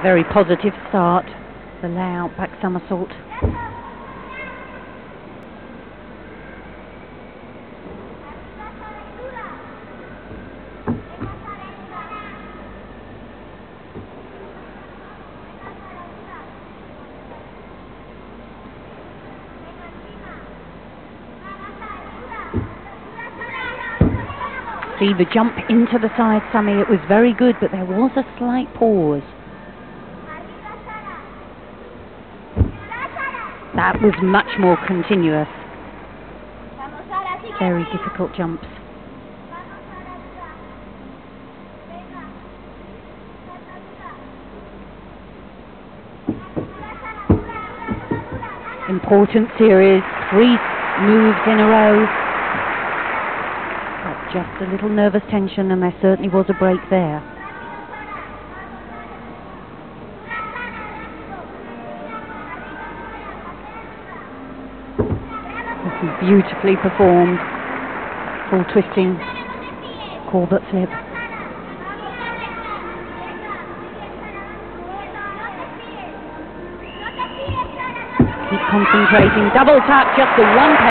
very positive start. The layout back somersault. See the jump into the side, Sammy. It was very good, but there was a slight pause. That was much more continuous. Very difficult jumps. Important series, three moves in a row. But just a little nervous tension, and there certainly was a break there. Beautifully performed. Full twisting, Korbut flip. Keep concentrating. Double tap, just the one.